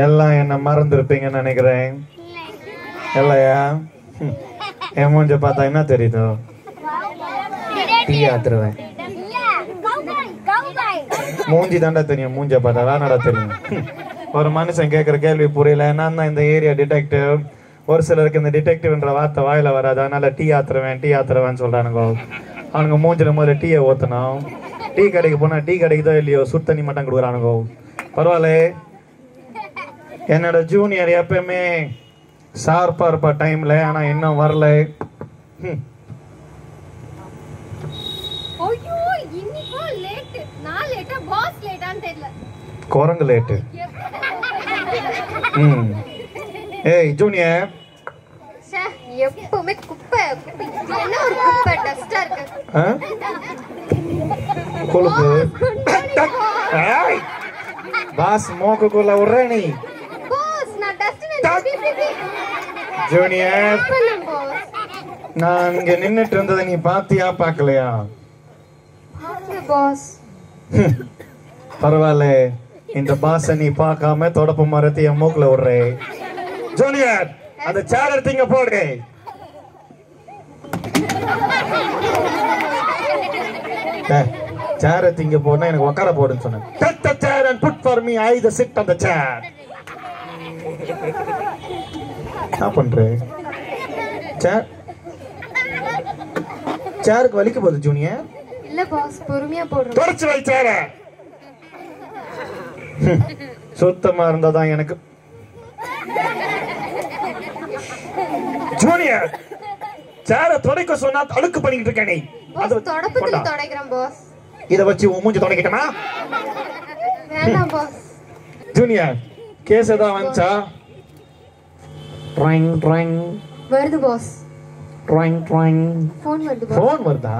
எல்லாம் என்ன மறந்துருப்பீங்கன்னு நினைக்கிறேன். இல்லையா? என் மூஞ்ச பார்த்தா என்ன தெரியுதோ? டீ ஆத்துருவேன். மூஞ்சி தாண்டா தெரியும் மூஞ்ச பார்த்தா. வேணாடா தெரியும்? ஒரு மனுஷன் கேட்குற கேள்வி புரியல. நான் தான் இந்த ஏரியா டிடெக்டிவ் ஒரு சிலருக்கு இந்த டிடெக்டிவ்ன்ற வார்த்தை வாயில வராது. அதனால டீ ஆத்துருவேன் டீ ஆத்துருவேன்னு சொல்றானுங்க. அவனுங்க மூஞ்சில முதல்ல டீயை ஊத்தணும். டீ கடைக்கு போனா டீ கடைக்குதோ இல்லையோ சுடு தண்ணி மட்டும் கொடுக்குறானுங்க. பரவாயில்ல என்னோட ஜூனியர் எப்பயுமே ஷார்ப்பா இருப்பா டைம்ல ஆனா இன்னும் வரல. குரங்கு லேட்டு ம் ஏய் ஜூனியர் எப்பவுமே குப்பை என்ன ஒரு குப்பை? டஸ்டா இருக்கு? கொழுப்பு. பாஸ் மோக்குக்குள்ள விடுற நீ. டக். ஜூனியர் நான் இங்க நின்னுட்டு இருந்ததை நீ பாத்தியா ஹம். பரவாயில்ல இந்த பாஸ நீ பார்க்காம தொடப்பு மரத்தை என் மூக்குல விடுறே. ஜூனியர் அந்த சேர் எடுத்தீங்க போடு. சேர் எடுத்தீங்க போனா எனக்கு உட்கார போடுன்னு சொன்னேன். Take the chair and put for me I என்ன பண்ற சேர் சேருக்கு வலிக்க போகுது ஜூனியர் இல்ல பாஸ் பொறுமையா போடுறோம். தொடச்சு வை சேர சுத்தமா இருந்தாதான் எனக்கு. ஜூனியர் சேர துடைக்க சொன்னா அழுக்கு பண்ணிட்டு இருக்க நீ. அது தொடப்பத்துல. துடைக்கிறேன் பாஸ் இத வச்சு உன் மூஞ்சி துடைக்கட்டுமா? வேண்டாம் பாஸ் ஜூனியர் கேஸ் ஏதாவது வந்துச்சா ட்ராயிங் ட்ராயிங் வருது பாஸ் ட்ராயிங் ட்ராயிங் ஃபோன் வருது பாஸ் ஃபோன் வருதா?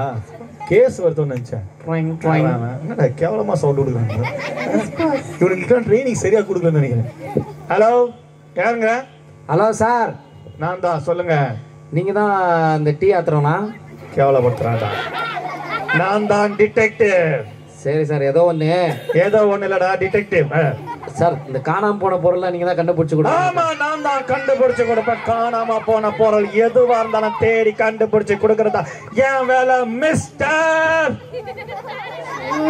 கேஸ் வருதுன்னு நினைச்சேன். ட்ராயிங் ட்ராயிங் என்னடா கேவலமா சவுண்ட் கொடுக்குறாங்க? இவனுக்கு ட்ரைனிங் சரியா கொடுக்கலன்னு நினைக்கிறேன். ஹலோ யாருங்க? ஹலோ சார் நான் தான் சொல்லுங்க. நீங்க தான் இந்த டீ ஆத்துறோண்ணா கேவலப்படுத்துறான்டா. நான் தான் டிடெக்டிவ் சரி சார் ஏதோ ஒன்று ஏதோ ஒண்ணு இல்லடா டிடெக்டிவ் சார் இந்த காணாம போன பொருள்லாம் நீங்க தான் கண்டுபிடிச்சு கொடுங்க ஆமா நான் தான் கண்டுபிடிச்சு கொடுப்பேன். காணாம போன பொருள் எதுவா இருந்தாலும் தேடி கண்டுபிடிச்சு கொடுக்கறதா. என் வேலை மிஸ்டர்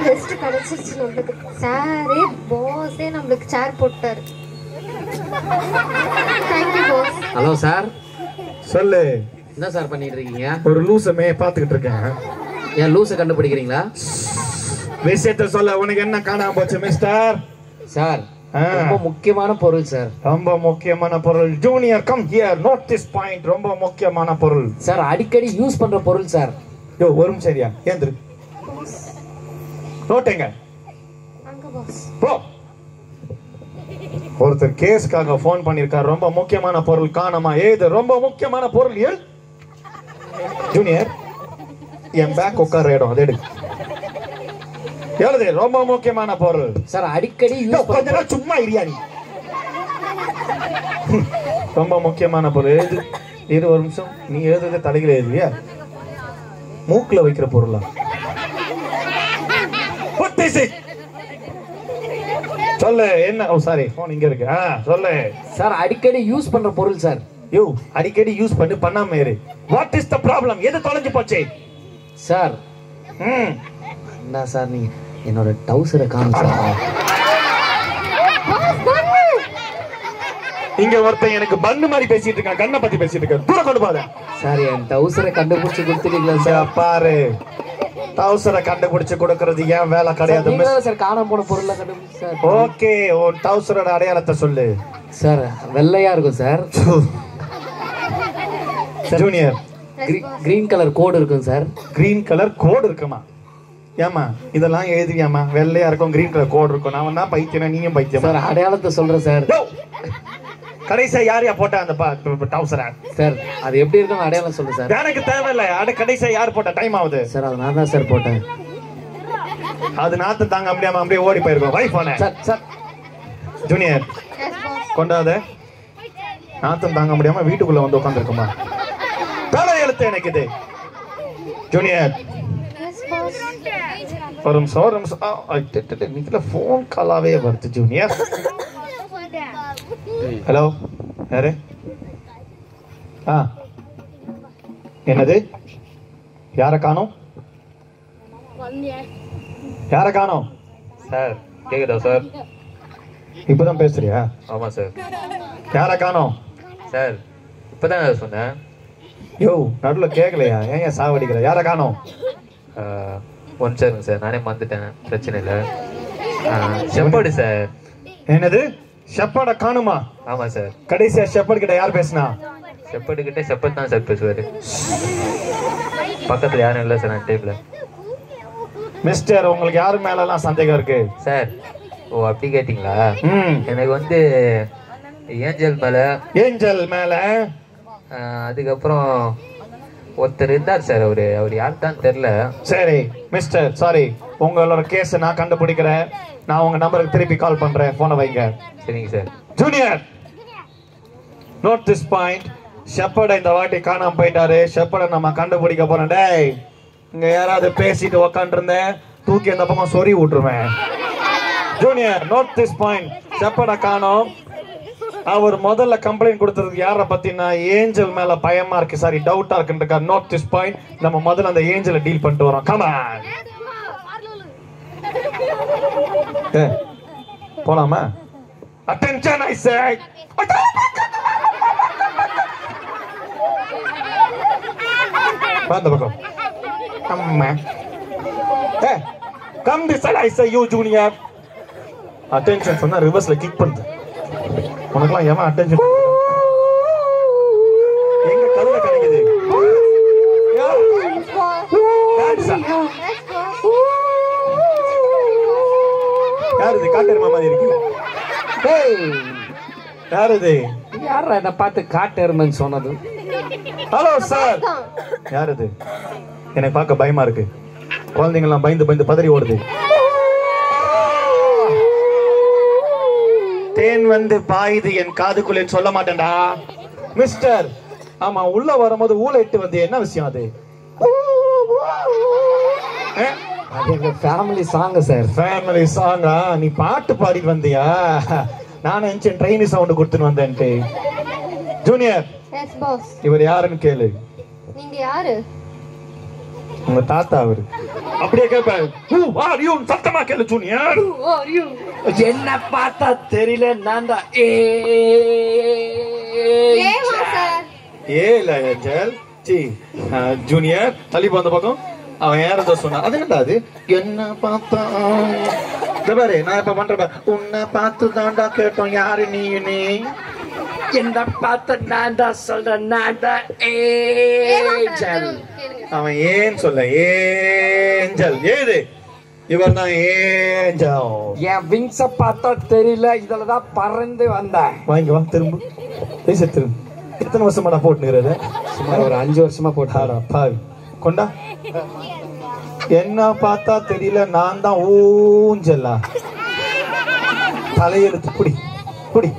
ரெஸ்ட் கிடைச்சிருச்சு நம்மளுக்கு. சாரே பாஸே நம்மளுக்கு சேர் போட்டாரு. தேங்க்யூ பாஸ் ஹலோ சார் சொல்லு. என்ன சார் பண்ணிட்டு இருக்கீங்க? ஒரு லூசமே பாத்துக்கிட்டு இருக்கேன். ஏன் லூஸை கண்டுபிடிக்கிறீங்களா? விஷயத்த சொல்ல உனக்கு என்ன காணாம போச்சு மிஸ்டர் சார். ரொம்ப முக்கியமான பொருள் சார் ரொம்ப முக்கியமான பொருள். Junior come here note this point ரொம்ப முக்கியமான பொருள். சார் அடிக்கடி யூஸ் பண்ற பொருள் சார் யோ நிமிஷம் சரியா? ஏந்திரு. பாஸ் போ ஒருத்தர் கேஸ்க்காக ஃபோன் பண்ணிருக்கார். ரொம்ப முக்கியமான பொருள். காணாமா ஏது? ரொம்ப முக்கியமான பொருள். ஜூனியர் என் பேக் உட்கார இடம். அது எடு. எழுது ரொம்ப முக்கியமான பொருள். சார் அடிக்கடி கொஞ்ச நேரம் சும்மா இரியா நீ? ரொம்ப முக்கியமான பொருள். எழுது இரு ஒரு நிமிஷம். நீ எழுதுறது தலையில எழுதுவியா மூக்குல வைக்கிற பொருளா? சொல்லு என்ன? ஓ சாரி போன் இங்க இருக்கு. ஆ சொல்லு. சார் அடிக்கடி யூஸ் பண்ற பொருள் சார். யோ அடிக்கடி யூஸ் பண்ணி பண்ணாம இரு. வாட் இஸ் த ப்ராப்ளம் எது தொலைஞ்சு போச்சு? சார். ம். என்ன சார் நீங்க? என்னோட டவுசரை காமிச்சு. சார் இங்க ஒருத்தன் எனக்கு பண்ணு மாதிரி பேசிட்டு இருக்கான். கண்ணை பத்தி பேசிட்டு இருக்கான். தூர கொண்டு போத சார் என் டவுசரை கண்டுபிடிச்சு கொடுத்துட்டீங்களா சார் பாரு. டவுசரை கண்டுபிடிச்சு கொடுக்கறது ஏன் வேலை கிடையாது? சார் காணாம போன பொருளை கண்டுபிடிச்சு ஓகே உன் டவுசரோட அடையாளத்தை சொல்லு. சார் வெள்ளையா இருக்கும் சார். ஜூனியர். கிரீன் கலர் கோடு இருக்கும் சார். கிரீன் கலர் கோடு இருக்குமா? ஏமா இதெல்லாம் எழுதுவியாமா வெள்ளையா இருக்கும் கிரீன் கலர் கோடு இருக்கும். நான் தான் பைத்தியம் நீயும் பைத்தியமா? சார் அடையாளத்தை சொல்றேன் சார். யோ! கடைசியா யாரையா போட்டா அந்த டவுசரை சார் அது எப்படி இருக்கும் அடையாளம் சொல்லுங்க சார். எனக்கு தேவையில்லை. அட கடைசியா யார் போட்ட டைம் ஆகுது? சார் அது நான் தான் சார் போட்டேன். அது நாத்து தாங்க முடியாம அப்படியே ஓடி போயிருக்கோம். வைஃப் ஆன சார் சார். ஜூனியர் கொண்டாத. நாத்தம் தாங்க முடியாம வீட்டுக்குள்ள வந்து உட்காந்துருக்குமா தலை எழுத்து எனக்கு இது. ஜூனியர் ஒரு நிமிஷம் ஒரு நிமிஷம் இன்னைக்குல ஃபோன் காலாவே வருது ஜூனியர் ஹலோ யாரு? ஆ. என்னது? யாரை காணோம்? யாரை காணோம்? சார் கேக்குதா சார்? இப்பதான் பேசுறியா? ஆமா சார். யாரை காணோம்? சார் இப்பதான் சொன்னேன். யோ நடுவில் கேட்கலையா ஏன் சாவடிக்கிற? யாரை காணோம்? ஒன் சாருங்க சார் நானே மறந்துட்டேன். பிரச்சனை இல்லை. செப்பாடு சார் என்னது? ஷெப்பர்ட காணுமா? ஆமாம் சார் கடைசியா ஷெப்பர்ட் கிட்ட யார் பேசினா? செப்படு கிட்ட செப்பட் தான் சார் பேசுவார். பக்கத்தில் யாரும் இல்லை சார் நான் டேபிள் மிஸ்டர் உங்களுக்கு யாரு மேல எல்லாம் சந்தேகம் இருக்கு? சார் ஓ அப்படி கேட்டிங்களா? எனக்கு வந்து ஏஞ்சல் மேலே. ஏஞ்சல் மேல? அதுக்கப்புறம் ஒருத்தர் இருந்தார் சார் அவரு. அவர் யார் தான் தெரில சரி மிஸ்டர் சாரி உங்களோட கேஸ் நான் கண்டுபிடிக்கிறேன். நான் உங்க நம்பருக்கு திருப்பி கால் பண்றேன். போனை வைங்க. சரிங்க sir. Junior note this point Shepherd இந்த வாட்டி காணாம போயிட்டாரு. ஷெப்பர்ட நம்ம கண்டுபிடிக்க போறோம். டேய் இங்க யாராவது பேசிட்டு உக்காண்டிருந்தேன் தூக்கி அந்த பக்கம் சொறி விட்டுருவேன். Junior note this point Shepherd காணோம். அவர் முதல்ல கம்ப்ளைண்ட் கொடுத்ததுக்கு யாரை பத்தினா ஏஞ்சல் மேல பயமா இருக்கு சாரி டவுட்டா இருக்குன்றக்கா நோட் திஸ் பாயிண்ட் நம்ம முதல்ல அந்த ஏஞ்சலை டீல் பண்ணிட்டு வரோம். கமான் போலாமா? அட்டென்ஷன் ஐ சே அந்த பக்கம். அம்மா ஏ come this side I say you junior attention சொன்னா ரிவர்ஸ்ல கிக் பண்ணுது. உனக்குலாம் எவன் அட்டென்ஷன் எங்க கல்ல கிடைக்குது யார் இது காட்டெருமை மாதிரி இருக்கு யார் இது யாரா பார்த்து காட்டெருமைன்னு சொன்னது? ஹலோ சார் யார் இது எனக்கு பார்க்க பயமா இருக்கு. குழந்தைங்கலாம் பயந்து பயந்து பதறி ஓடுது தேன் வந்து பாயுது என் காதுக்குள்ளே சொல்ல மாட்டேன்டா. மிஸ்டர் ஆமா உள்ள வரும்போது ஊழ இட்டு வந்து என்ன விஷயம் அது? அது எங்க ஃபேமிலி சாங் சார் ஃபேமிலி சாங்கா நீ பாட்டு பாடிட்டு வந்தியா? நான் நினைச்சேன் ட்ரெயின் சவுண்ட் கொடுத்துன்னு வந்தேன்ட்டு. ஜூனியர் எஸ் பாஸ் இவர் யாருன்னு கேளு. நீங்க யாரு? உங்க தாத்தா அவரு. அப்படியே கேட்பேன். Who are you? சத்தமா கேளு ஜூனியர். என்ன பார்த்தா தெரியல நான் தான் ஏ. ஏமா சார். ஏ இல்ல ஏஞ்சல். C junior. தள்ளி போ அந்த பக்கம். அவன் யாரதோ சொன்னான் அது என்னடா அது? என்ன பார்த்தா? பாரு நான் இப்ப பண்றேன். உன்னை பார்த்து தாண்டா கேட்டோம். யாரு நீ நீ? என்ன பார்த்த நான் தான் சொல்றேன். நான் தான் ஏஞ்சல். அவன் ஏன் சொல்ல ஏஞ்சல் ஏது இவர் தான் ஏஞ்சல். என் விங்ஸ பார்த்தா தெரியல இதுல தான் பறந்து வந்தேன். வாங்கி வா திரும்ப பேச திரும்ப. எத்தனை வருஷமாடா போட்டுனுங்கிறத சுமார் ஒரு அஞ்சு வருஷமா போட்டாரா பாவி. கொண்டா. என்ன பார்த்தா தெரியல நான் தான் ஊஞ்சல்லா தலையெழுத்து புடி புடி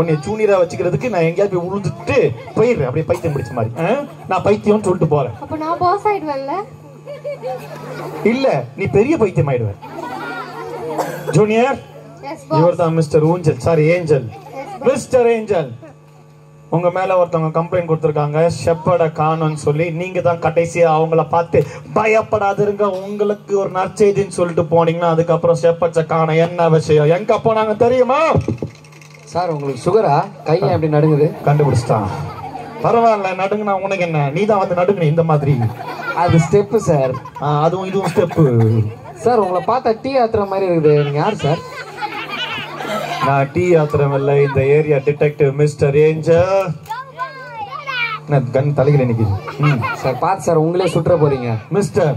உன்னை ஜூனியரா வச்சுக்கிறதுக்கு நான் எங்கேயாவது போய் உழுந்துட்டு போயிடுறேன். அப்படியே பைத்தியம் பிடிச்ச மாதிரி? நான் பைத்தியம்னு சொல்லிட்டு போறேன். அப்ப நான் பாஸ் ஆயிடுவேன்ல? இல்ல நீ பெரிய பைத்தியம் ஆயிடுவ ஜூனியர் இவர் தான் மிஸ்டர் ஊஞ்சல் சாரி ஏஞ்சல் மிஸ்டர் ஏஞ்சல் உங்க மேல ஒருத்தவங்க கம்ப்ளைண்ட் கொடுத்திருக்காங்க. ஷெப்பர்ட காணும்னு சொல்லி நீங்க தான் கடைசியா அவங்கள பார்த்து பயப்படாதிருங்க. உங்களுக்கு ஒரு நற்செய்தின்னு சொல்லிட்டு போனீங்கன்னா அதுக்கப்புறம் ஷெப்பர்ட்ஸ காண என்ன விஷயம்? எங்க போனாங்க தெரியுமா? சார் உங்களுக்கு சுகரா கையை எப்படி நடுங்குது? கண்டுபிடிச்சிட்டான். பரவாயில்ல நடுங்குனா உனக்கு என்ன? நீ தான் வந்து நடுங்குன இந்த மாதிரி. அது ஸ்டெப்பு சார். அதுவும் இதுவும் ஸ்டெப்பு சார் உங்களை பார்த்தா டீ ஆத்துற மாதிரி இருக்குது. நீங்க யார் சார்? நான் டீ யாத்திரம் இல்ல இந்த area detective mister Angel gun தலையில நிக்குது. ம். சார் பார்த்து சார் உங்களே சுற்ற போறீங்க. மிஸ்டர்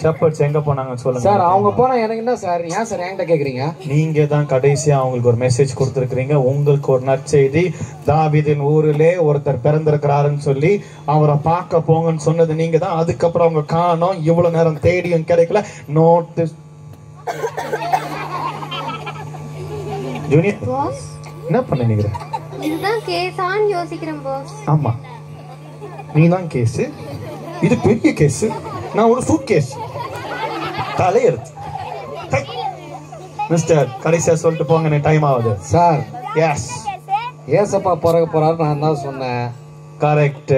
ஷெப்பர்ட்ஸ் எங்க போனாங்கன்னு சொல்லுங்க. சார் அவங்க போனா எனக்கு என்ன சார்? ஏன் சார் என்கிட்ட கேக்குறீங்க? நீங்க தான் கடைசியா அவங்களுக்கு ஒரு மெசேஜ் கொடுத்திருக்கிறீங்க. உங்களுக்கு ஒரு நற்செய்தி. தாவீதின் ஊரிலே ஒருத்தர் பிறந்திருக்கிறாருன்னு சொல்லி அவரை பார்க்க போங்கன்னு சொன்னது நீங்க தான். அதுக்கப்புறம் அவங்க காணோம். இவ்வளவு நேரம் தேடியும் கிடைக்கல. நோட்டு ஜூனியர் என்ன பண்ண நினைக்கிற இதுதான் கேஸான்னு யோசிக்கிறேன் பாஸ் ஆமா. நீ தான் கேஸ். இது பெரிய கேஸ். நான் ஒரு சூட் கேஸ் தலையெடுத்து மிஸ்டர் கடைசியா சொல்லிட்டு போங்க டைம் ஆகுது. சார். எஸ் ஏசப்பா பிறக்க போறாரு நான் தான் சொன்னேன். கரெக்ட்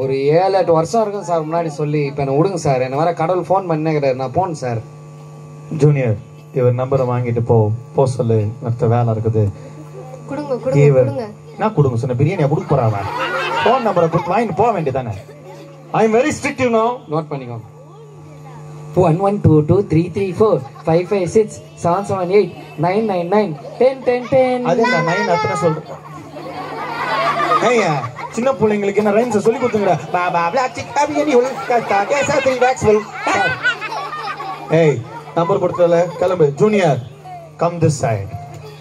ஒரு ஏழு எட்டு வருஷம் இருக்கும் சார் முன்னாடி சொல்லி இப்போ என்ன விடுங்க சார். என்ன வேற கடவுள் ஃபோன் பண்ணே கிடையாது நான் போன் சார். ஜூனியர் இவர் நம்பரை வாங்கிட்டு போ. போ சொல்லு மற்ற வேலை இருக்குது. கொடுங்க கொடுங்க நான் கொடுங்க சொன்ன பிரியாணியை கொடுக்க போறாங்க ஃபோன் நம்பரை கொடுத்து வாங்கிட்டு போக வேண்டியதானே I am very strict you know note பண்ணிக்கோங்க. One one two two three three four five five six seven seven eight nine nine nine ten ten ten அது நான் நைன் அத்தனை ஏய்யா சின்ன பிள்ளைங்களுக்கு என்ன ரைம்ஸ் சொல்லி கொடுத்துங்கடா baa baa black chick biryani உள் கட்டா கேசா த்ரீ பேக்ஸ் உள் ஏய் நம்பர் கொடுத்தல கிளம்பு. Junior come this side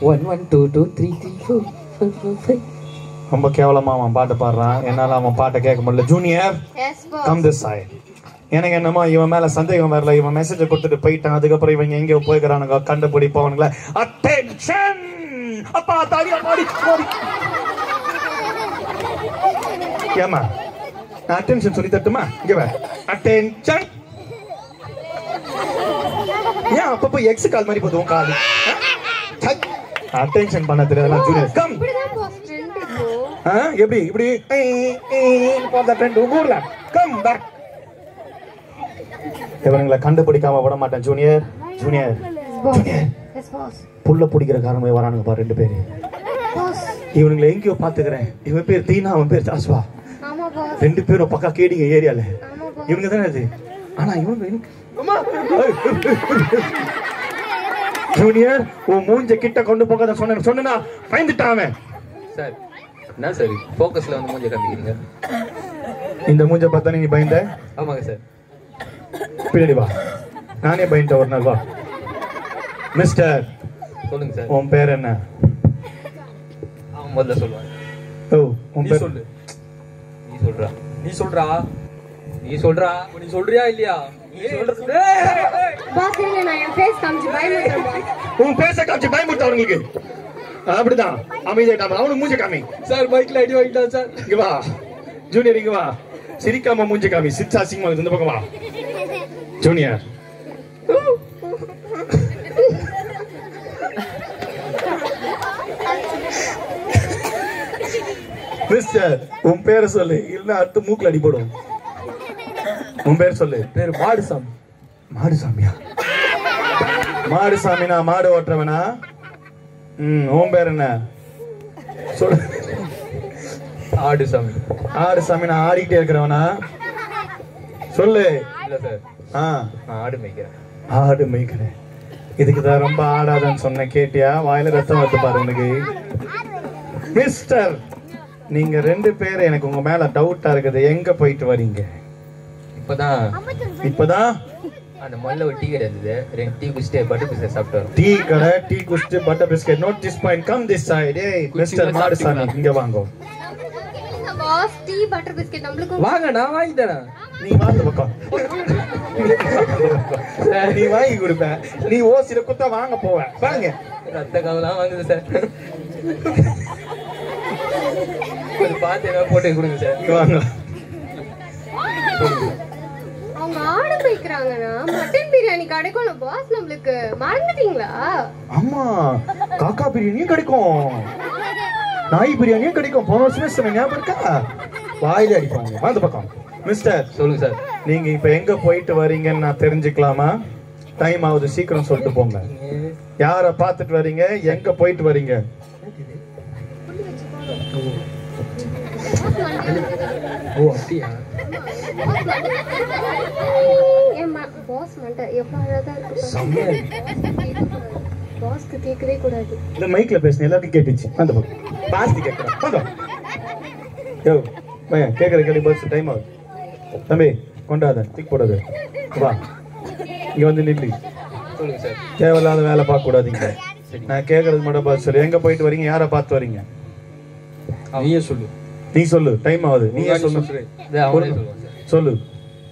one one two two three three four five five five ரொம்ப கேவலமா அவன் பாட்டு பாடுறான். என்னால அவன் பாட்டை கேட்க முடியல. ஜூனியர் கம் திஸ் சைடு எனக்கு என்னமோ இவன் மேல சந்தேகம் வரல. இவன் மெசேஜ் கொடுத்துட்டு போயிட்டான். அதுக்கப்புறம் இவங்க எங்கேயோ போய்க்கிறானுங்க கண்டுபிடிப்பவனுங்கள. அட்டென்ஷன் அப்பா தாடியா பாடி பாடி ஏமா நான் அட்டென்ஷன் சொல்லி தட்டுமா? இங்க வா. அட்டென்ஷன் ஏன் அப்பப்போ எக்ஸ் கால் மாதிரி போதும் கால் அட்டென்ஷன் பண்ண தெரியாதெல்லாம் ஜூனியர் கம் இப்படிதான் பாஸ் ட்ரெண்ட் இப்போ ஆ, எப்படி? இப்படி? போந்த ஊர்ல. கம் பேக் இவனுங்களை கண்டுபிடிக்காம விட மாட்டேன் ஜூனியர் ஜூனியர் புள்ள புல்ல பிடிக்கிற காரணமே வரானுங்க பாரு ரெண்டு பேரு. பாஸ் இவனுங்களை எங்கேயோ பாத்துக்கிறேன் இவன் பேர் தீனா அவன் பேர் ஜாஸ்வா. ரெண்டு பேரும் பக்கா கேடிங்க ஏரியால. இவனுங்க தானே அது? ஆனா இவனுங்க ஜூனியர் உன் மூஞ்ச கிட்ட கொண்டு போகாத சொன்ன சொன்னா பயந்துட்டான் அவன். சார். என்ன சார்? ஃபோக்கஸில் வந்து மூஞ்ச காமிக்கிறீங்க இந்த மூஞ்ச பார்த்தா நீ பயந்த? ஆமாங்க சார். பின்னாடி வா. நானே பயந்துட்டேன் ஒரு நாள் வா. மிஸ்டர் சொல்லுங்க சார். உன் பேர் என்ன? அவன் முதல்ல சொல்லுவான் ஓ உன் பேர் சொல்லு. நீ சொல்றா. நீ சொல்றா. நீ சொல்றா. நீ சொல்றியா இல்லையா? நீ சொல்றது. பாஸ் நான் என் ஃபேஸ் காமிச்சு பயமுறுத்துறேன். உன் பேச காமிச்சு பயமுறுத்த அவனுங்களுக்கு. அப்படிதான். அமைதியாட்டாம அவனுக்கு மூஞ்ச காமி. சார் பைக்ல அடி வாங்கிட்டான் சார். இங்க வா. ஜூனியர் இங்க வா. சிரிக்காம மூஞ்ச காமி. சிரிச்சா சிங்கமா இருக்கு. இந்த பக்கம் வா. ஜூனியர் மிஸ்டர் உன் பேரை சொல்லு. இல்ல அடுத்து மூக்குல அடிபடும் உன் பேர் சொல்லு. பேர் மாடுசாமி. மாடு சாமியா மாடு சாமினா மாடு ஓட்டுறவனா? ம் உன் பேர் என்ன? சொல்லு ஆடு சாமி. ஆடு சாமினா ஆடிக்கிட்டே இருக்கிறவனா? சொல்லு. இல்ல சார். ஆ. நான் ஆடு மேய்க்கிறேன். ஆடு மேய்க்கிறேன். இதுக்கு தான் ரொம்ப ஆடாதன்னு சொன்ன கேட்டியா? வாயில ரத்தம் வந்து பாரு உனக்கு. மிஸ்டர் நீங்க ரெண்டு பேரும் எனக்கு உங்க மேல டவுட்டா இருக்குது. எங்க போயிட்டு வரீங்க? இப்பதான். இப்பதான்? அந்த மல்ல ஒரு டீ கடை இருந்தது. ரெண்டு டீ குடிச்சிட்டு பட்டர் பிஸ்கட் சாப்பிட்டு வரோம். டீ கடை டீ குடிச்சிட்டு butter biscuit. Note this point come this side ஏய் மிஸ்டர் மாடுசாமி இங்க வாங்க. பாஸ் டீ பட்டர் பிஸ்கட் நம்மளுக்கும் வாங்க நான் வாங்கி தரேன். நீ வாங்க பக்கம். நீ வாங்கி கொடுப்ப. நீ ஓசில குத்தா வாங்க போவ. வாங்க ரத்த கவலாம் வாங்குது சார் கொஞ்சம் பார்த்து ஏதாவது போட்டு கொடுங்க சார் வாங்க. அவங்க ஆடு போய்க்கிறாங்கன்னா மட்டன் பிரியாணி கிடைக்கும் பாஸ் நம்மளுக்கு மறந்துட்டீங்களா? ஆமா காக்கா பிரியாணியும் கிடைக்கும். நாய் பிரியாணியும் கிடைக்கும். போன வருஷமே சொன்ன ஞாபகம் இருக்கா? வாயில அடிப்பாங்க. வாங்க பக்கம். மிஸ்டர் சொல்லுங்க சார் நீங்க இப்ப எங்க போயிட்டு வரீங்கன்னு நான் தெரிஞ்சுக்கலாமா? டைம் ஆகுது சீக்கிரம் சொல்லிட்டு போங்க. யார பார்த்துட்டு வரீங்க? எங்க போயிட்டு வரீங்க? ஓ அப்படியா? பாஸ் மட்டும் எப்ப அழகா இருக்கு பாஸ்க்கு கேட்கவே கூடாது. இந்த மைக்ல பேசுன எல்லாருக்கும் கேட்டுச்சு. அந்த பக்கம் பாஸ்தி கேட்கறேன் வாங்க யோ பையன் கேட்கற கேள்வி பஸ் டைம் ஆகுது. தம்பி கொண்டாத. திக் போடாது. வா. இங்க வந்து நில்லு. தேவையில்லாத வேலை பார்க்க கூடாதீங்க நான் கேட்கறது மட்டும் பார்த்து சொல்லு. எங்க போயிட்டு வரீங்க? யாரை பார்த்து வரீங்க? நீயே சொல்லு. நீ சொல்லு. டைம் ஆகுது. நீயே சொல்லு. சொல்லு.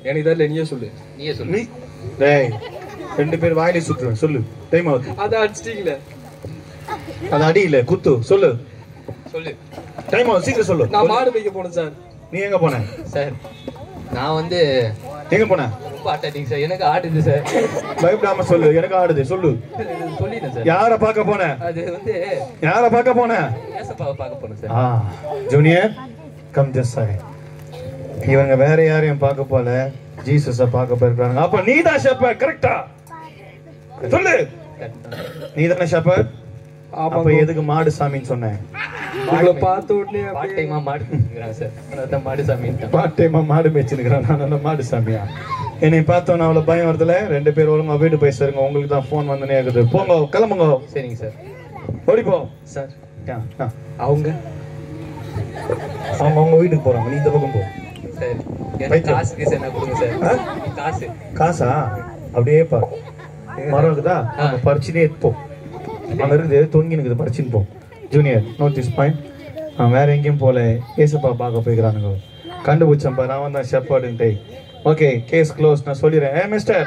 எனக்கு தெரியல நீயே சொல்லு. நீயே சொல்லு. நீ டேய் ரெண்டு பேர் வாயிலே சுற்றுவேன் சொல்லு. டைம் ஆகுது. அதை அடிச்சிட்டீங்களே. அது அடி இல்ல குத்து சொல்லு. சொல்லு. டைம் ஆகுது சீக்கிரம் சொல்லு. நான் மாடு மேய்க்க போனேன் சார். நீ எங்க போன? சார் நான் வந்து எங்க போன? ரொம்ப ஆட்டாட்டிங்க சார். எனக்கு ஆடுது சார். பயப்படாம சொல்லு. எனக்கு ஆடுது சொல்லு. சொல்லிட்டேன் சார். யார பார்க்க போன? அது வந்து யார பார்க்க போன? ஏசப்பாவை பார்க்க போனேன் சார். ஆ ஜூனியர் கம் ஜஸ்ட் சாரி இவங்க வேற யாரையும் பார்க்க போல. ஜீசஸ பார்க்க போயிருக்காங்க. அப்ப நீ தான் ஷெப்பர் கரெக்டா சொல்லு. நீ தானே ஷெப்பர் அப்ப எதுக்கு மாடு சாமின்னு சொன்னேன் உங்களை பார்த்த உடனே பார்ட் டைமா மாடு சார். மாடு சாமின்ட்டேன் பார்ட் டைமா மாடு மேய்ச்சிருக்கிறேன். நான் அந்த மாடு சாமியா? என்னை பார்த்தோன்னு அவ்வளவு பயம் வருதுல. ரெண்டு பேர் ஒழுங்கா வீடு போய் சேருங்க. உங்களுக்கு தான் ஃபோன் வந்துனே இருக்குது. போங்க கிளம்புங்க. சரிங்க சார். ஓடிப்போ சார். அவங்க? அவங்க அவங்க வீட்டுக்கு போறாங்க. நீ இந்த பக்கம் போ. காசு கீசு என்ன கொடுங்க சார்? காசு. காசா? அப்படியே பாரு மரம் இருக்குதா? அங்க பறிச்சுனே போ. அங்க இருக்குது தொங்கி இருக்குது பறிச்சுன்னு போ. ஜூனியர் நோட் திஸ் பாயிண்ட் அவன் வேற எங்கேயும் போல. ஏசப்பா பார்க்க போய்க்கிறானுங்க. கண்டுபிடிச்சேன் பாரு அவன் தான் ஷெப்பர்டுன்ட்டு ஓகே கேஸ் க்ளோஸ் நான் சொல்லிடுறேன். ஏ மிஸ்டர்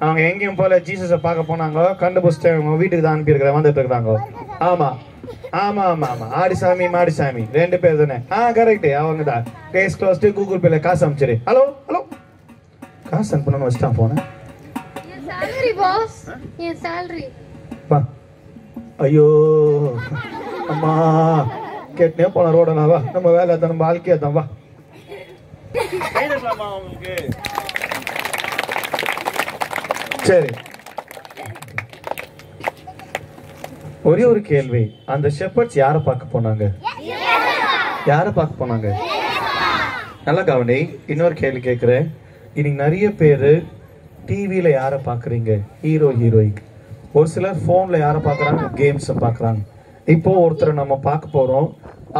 அவங்க எங்கேயும் போல ஜீசஸை பார்க்க போனாங்க கண்டுபிடிச்சிட்டேன் உங்க வீட்டுக்கு தான் அனுப்பியிருக்கிறேன் வந்துட்டு இருக்கிறாங்க ஆமா. ஆமா ஆமா ஆமா. ஆடிசாமி மாடிசாமி ரெண்டு பேர் தானே. ஆ கரெக்ட் அவங்க தான். கேஸ் க்ளோஸ்டு கூகுள் பேல காசு அனுப்பிச்சிரு ஹலோ ஹலோ காசு அனுப்பணும்னு வச்சுட்டான் போனேன். ஐயோ. அம்மா. கேட்டனே போன ரோடனா வா. நம்ம வேலை தான் நம்ம வாழ்க்கையா தான். வா. சரி. ஒரே ஒரு கேள்வி. அந்த ஷெப்பர்ட்ஸ் யாரை பார்க்க போனாங்க? யாரை பார்க்க போனாங்க? நல்லா கவனி இன்னொரு கேள்வி கேட்குறேன். இன்னைக்கு நிறைய பேர் டிவியில யாரை பார்க்குறீங்க? ஹீரோ ஹீரோயிக் ஒரு சிலர் ஃபோனில் யாரை பார்க்குறாங்க? கேம்ஸை பார்க்குறாங்க. இப்போ ஒருத்தரை நம்ம பார்க்க போகிறோம்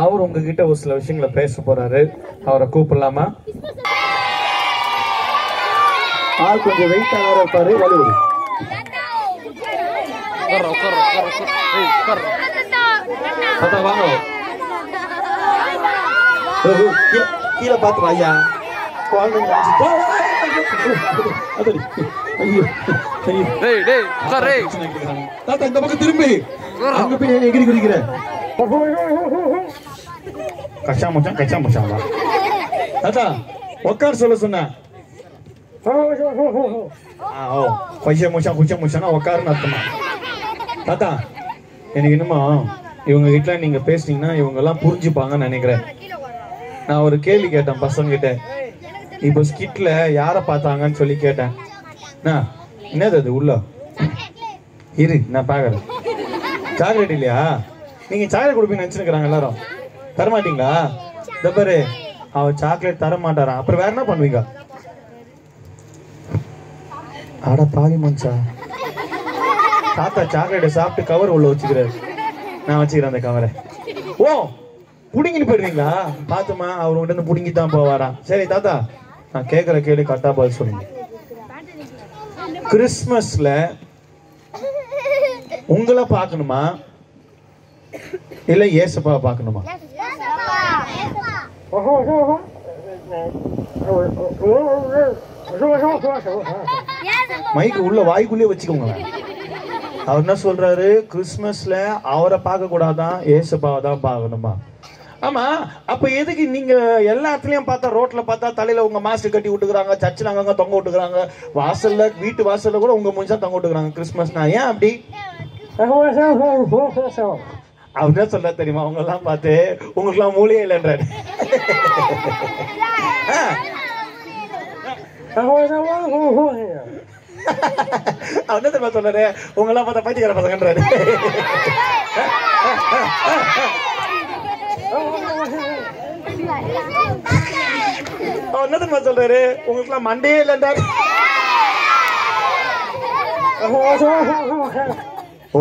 அவர் உங்ககிட்ட ஒரு சில விஷயங்களை பேச போறாரு. அவரை கூப்பிடலாமா? ஆள் கொஞ்சம் வெயிட் ஆகிற இருப்பாரு வலுவுடு தாத்தா வாங்க. ஓஹோ, கீழே கீழே பார்த்து ஐயா. குழந்தைங்க இந்த பக்கம் திரும்பி. அங்க போய் எகிரி கச்சா மச்சான் கச்சா மச்சான் தாத்தா உட்கார் சொல்ல சொன்னேன். ஓ பைசா முச்சான் குச்சா முச்சானா உட்காருன்னு அர்த்தமா தாத்தா எனக்கு என்னமோ இவங்க கிட்ட நீங்க பேசுனீங்கன்னா இவங்க எல்லாம் புரிஞ்சுப்பாங்கன்னு நினைக்கிறேன் நான் ஒரு கேள்வி கேட்டேன் பசங்க கிட்ட இப்போ ஸ்கிட்ல யாரை பார்த்தாங்கன்னு சொல்லி கேட்டேன் என்னது அது உள்ள இரு நான் பாக்குறேன் சாக்லேட் இல்லையா நீங்க சாக்லேட் கொடுப்பீங்கன்னு நினைச்சுக்கிறாங்க எல்லாரும் தரமாட்டீங்களா இந்த பாரு அவர் சாக்லேட் தர மாட்டாரான் அப்புறம் வேற என்ன பண்ணுவீங்க அட பாவி மனுஷா தாத்தா சாக்லேட்டை சாப்பிட்டு கவர் உள்ள வச்சுக்கிறாரு. நான் வச்சுக்கிறேன் அந்த கவரை ஓ புடிங்கிட்டு போயிடுவீங்களா பாத்துமா அவர் உங்கள்கிட்ட இருந்து புடுங்கி தான் போவாராம் சரி தாத்தா நான் கேட்குற கேள்வி கரெக்டா பதில் சொல்லுங்க. கிறிஸ்மஸ்ல உங்களை பார்க்கணுமா? இல்ல ஏசப்பா பார்க்கணுமா? ஓஹோ. மைக்கு உள்ள வாய்க்குள்ளே வச்சுக்கோங்க. அவர் என்ன சொல்றாரு? கிறிஸ்மஸ்ல அவரை பார்க்க கூடாதான் ஏசப்பாவை தான் பார்க்கணுமா? ஆமா அப்ப எதுக்கு நீங்க எல்லா இடத்துலயும் பார்த்தா ரோட்ல பார்த்தா தலையில உங்க மாஸ்க் கட்டி விட்டுக்கிறாங்க சர்ச்சில் அங்கங்க தொங்க விட்டுக்கிறாங்க வாசல்ல வீட்டு வாசல்ல கூட உங்க முஞ்சா தொங்க விட்டுக்கிறாங்க கிறிஸ்மஸ்னா ஏன் அப்படி? அவர் என்ன சொல்ல தெரியுமா? அவங்க எல்லாம் பார்த்து உங்களுக்கு எல்லாம் மூலியே இல்லைன்றாரு ஆ. அவர் என்ன தெரியுமா சொல்றாரு? உங்களாம் பார்த்தா பைத்தியக்கார பசங்கன்றாரு. அவர் என்ன தெரியுமா சொல்றாரு? உங்களுக்குலாம் மண்டே இல்லைன்றாரு. ஓ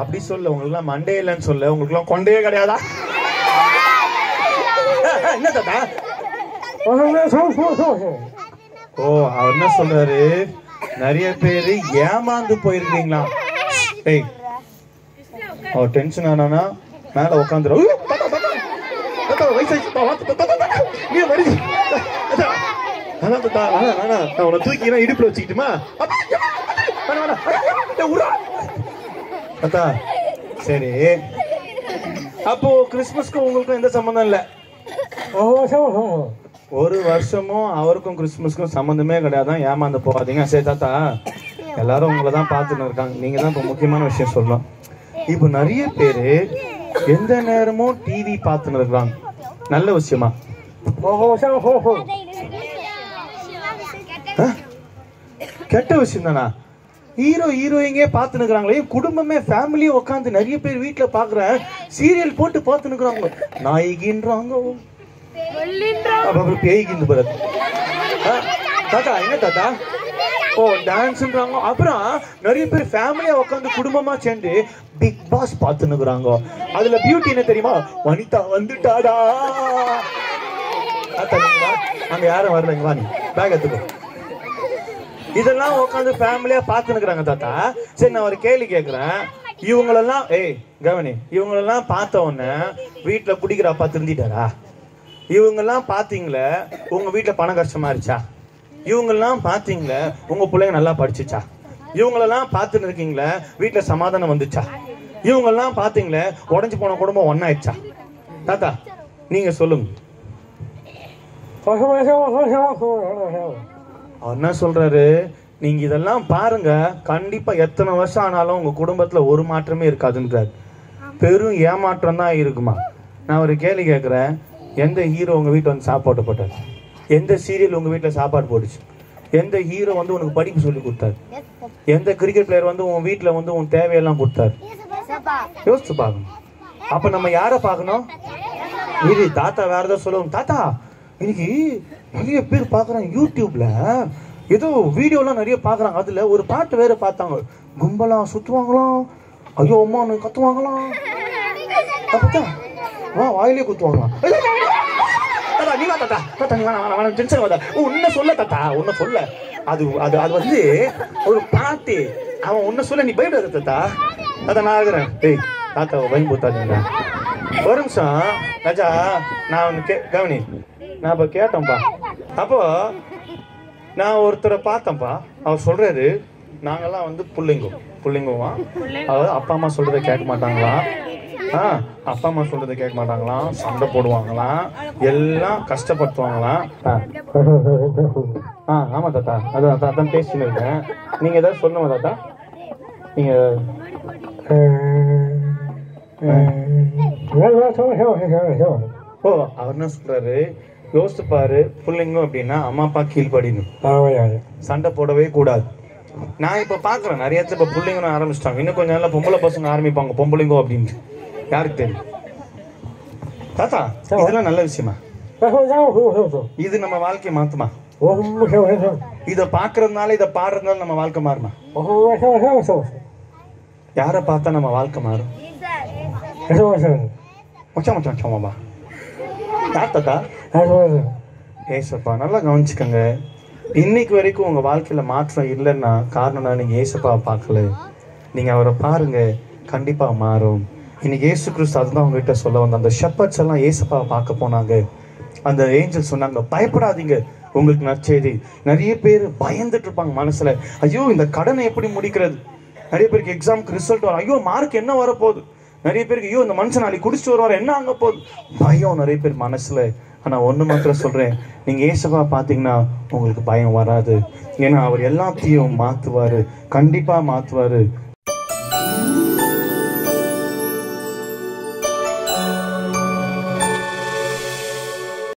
அப்படி சொல்ல. உங்களுக்கு எல்லாம் மண்டே இல்லைன்னு சொல்ல. உங்களுக்கு எல்லாம் கொண்டே கிடையாதா? என்ன தாத்தா? ஓ அவர் என்ன சொல்றாரு? நிறைய பேர் ஏமாந்து போயிருக்கீங்களா ஏய் அவர் டென்ஷன் ஆனானா? மேல உட்காந்துரும் நீ வரி அதான் தூக்கினா இடுப்புல வச்சுக்கிட்டுமா? வேணாம் சரி. அப்போ கிறிஸ்மஸ்க்கு உங்களுக்கும் எந்த சம்பந்தம் இல்ல? ஒரு வருஷமும் அவருக்கும் கிறிஸ்துமஸ்க்கும் சம்மந்தமே கிடையாதான் ஏமாந்து போகாதீங்க. சரி தாத்தா எல்லாரும் உங்களை தான் பார்த்துன்னு இருக்காங்க. நீங்க தான் இப்போ முக்கியமான விஷயம் சொல்லணும். இப்போ நிறைய பேர் எந்த நேரமும் டிவி பார்த்துன்னு இருக்காங்க. நல்ல விஷயமா? கெட்ட விஷயம். தானா? ஹீரோ ஹீரோயிங்கே பார்த்து நிற்கிறாங்களே குடும்பமே ஃபேமிலியும் உட்காந்து நிறைய பேர் வீட்டில் பார்க்குற சீரியல் போட்டு பார்த்து நிற்கிறாங்க நாயகின்றாங்க. அப்புறம் பேய்கிந்து பிறகு. ஆ? தாத்தா என்ன தாத்தா? ஓ டான்ஸ்ன்றாங்க அப்புறம் நிறைய பேர் ஃபேமிலியா உட்காந்து குடும்பமா சேர்ந்து பிக் பாஸ் பார்த்து நிற்கிறாங்க அதுல பியூட்டி என்ன தெரியுமா? வனிதா வந்துட்டாடா. தாத்தா, நீங்க யாரும் வரல இங்க வா நீ. பேக் எடுத்துக்கோ. இதெல்லாம் உட்காந்து ஃபேமிலியா பார்த்து நிற்கிறாங்க தாத்தா. சரி நான் ஒரு கேள்வி கேட்குறேன் இவங்களெல்லாம் ஏய் கவனி இவங்களெல்லாம் பார்த்த உடனே வீட்டுல குடிக்கிற அப்பா திருந்திட்டாரா? இவங்கெல்லாம் பார்த்தீங்களே உங்க வீட்டுல பணம் கஷ்டமாக இருச்சா இவங்கெல்லாம் பார்த்தீங்களே உங்க பிள்ளைங்க நல்லா படிச்சுச்சா? இவங்களெல்லாம் பார்த்துட்டு இருக்கீங்களே வீட்டுல சமாதானம் வந்துச்சா? இவங்கெல்லாம் பார்த்தீங்களே உடஞ்சி போன குடும்பம் ஒன்றாயிடுச்சா தாத்தா நீங்க சொல்லுங்க. அவர் என்ன சொல்றாரு நீங்க இதெல்லாம் பாருங்க கண்டிப்பா எத்தனை வருஷம் ஆனாலும் உங்க குடும்பத்துல ஒரு மாற்றமே இருக்காதுன்றாரு. பெரும் ஏமாற்றம் தான் இருக்குமா? நான் ஒரு கேள்வி கேட்குறேன் எந்த ஹீரோ உங்கள் வீட்டில் வந்து சாப்பாடு போட்டார்? எந்த சீரியல் உங்கள் வீட்டில் சாப்பாடு போட்டுச்சு? எந்த ஹீரோ வந்து உனக்கு படிப்பு சொல்லி கொடுத்தாரு? எந்த கிரிக்கெட் பிளேயர் வந்து உன் வீட்டில் வந்து உன் தேவையெல்லாம் கொடுத்தாரு? யோசிச்சு பார்க்கணும். அப்போ நம்ம யாரை பார்க்கணும்? இது தாத்தா வேற ஏதாவது சொல்லுவோம் தாத்தா இன்னைக்கு நிறைய பேர் பார்க்குறாங்க யூடியூப்பில் ஏதோ வீடியோலாம் நிறைய பார்க்குறாங்க. அதில் ஒரு பாட்டு வேறு பார்த்தாங்க. கும்பலாம் சுற்றுவாங்களாம் ஐயோ அம்மா கத்துவாங்களாம்? அப்பத்தா ஆ வாயிலே குத்துவாங்களா தாத்தா நீ வா தாத்தா தாத்தா நீ வேணாம் வேணாம் டென்ஷன் வாதா உன்ன சொல்ல தாத்தா உன்ன சொல்ல அது அது அது வந்து ஒரு பாட்டு அவன் உன்ன சொல்ல நீ பயப்படாத தாத்தா தாத்தா நான் ஆகுறேன் டேய் தாத்தா பயன்படுத்தாதீங்க ஒரு நிமிஷம் ராஜா நான் ஒன்று கே கவனி நான் இப்போ கேட்டேன்ப்பா அப்போ நான் ஒருத்தரை பார்த்தேன்ப்பா அவர் சொல்கிறாரு நாங்கெல்லாம் வந்து புள்ளைங்கோ புள்ளைங்கோவா அதாவது அப்பா அம்மா சொல்றதை கேட்க மாட்டாங்களாம் ஆ அப்பா அம்மா சொல்றதை கேட்க மாட்டாங்களாம் சண்டை போடுவாங்களாம் எல்லாம் கஷ்டப்படுத்துவாங்களாம் ஆ. ஆ ஆமா தாத்தா. அதான் அதான் அதான் பேசின்னு இருக்கேன். நீங்க ஏதாவது சொல்லுங்க தாத்தா. நீங்க ஓ அவர் என்ன சொல்றாரு? யோசிச்சு பாரு பிள்ளைங்க அப்படின்னா அம்மா அப்பா கீழ்படினு சண்டை போடவே கூடாது. நான் இப்ப பாக்குறேன். நிறைய இடத்துல இப்ப பிள்ளைங்க ஆரம்பிச்சிட்டாங்க. இன்னும் கொஞ்சம் நாள்ல பொம்பளை பசங்க ஆரம்பிப்பாங்க. பொம்பளைங்கோ அப்படின்ட்டு யாருக்கு தெரியும்? தாத்தா இதெல்லாம் நல்ல விஷயமா? இது நம்ம வாழ்க்கையை மாத்துமா? இத பாக்குறதுனால இத பாடுறதுனால நம்ம வாழ்க்கை மாறுமா? யாரை பார்த்தா நம்ம வாழ்க்கை மாறும்? மச்சான் மாமா. யார் தாத்தா? ஏசப்பா நல்லா கவனிச்சுக்கோங்க. இன்னைக்கு வரைக்கும் உங்கள் வாழ்க்கையில் மாற்றம் இல்லைன்னா காரணம் நீங்கள் ஏசப்பாவை பார்க்கல. நீங்கள் அவரை பாருங்கள் கண்டிப்பாக மாறும். இன்னைக்கு ஏசு கிறிஸ்து அதுதான் உங்ககிட்ட சொல்ல வந்த அந்த ஷெப்பர்ட்ஸ் எல்லாம் ஏசப்பாவை பார்க்க போனாங்க. அந்த ஏஞ்சல் சொன்னாங்க பயப்படாதீங்க உங்களுக்கு நற்செய்தி. நிறைய பேர் பயந்துட்டு இருப்பாங்க மனசில். ஐயோ இந்த கடனை எப்படி முடிக்கிறது? நிறைய பேருக்கு எக்ஸாமுக்கு ரிசல்ட் வரும். ஐயோ மார்க் என்ன வரப்போகுது? நிறைய பேருக்கு ஐயோ இந்த மனுஷன் நாளைக்கு குடிச்சிட்டு வருவார் என்ன ஆக போகுது? பயம் நிறைய பேர் மனசில். ஆனால் ஒன்று மாத்திரம் சொல்கிறேன் நீங்கள் ஏசவா பார்த்தீங்கன்னா உங்களுக்கு பயம் வராது. ஏன்னா அவர் எல்லாத்தையும் மாற்றுவார் கண்டிப்பாக மாற்றுவார்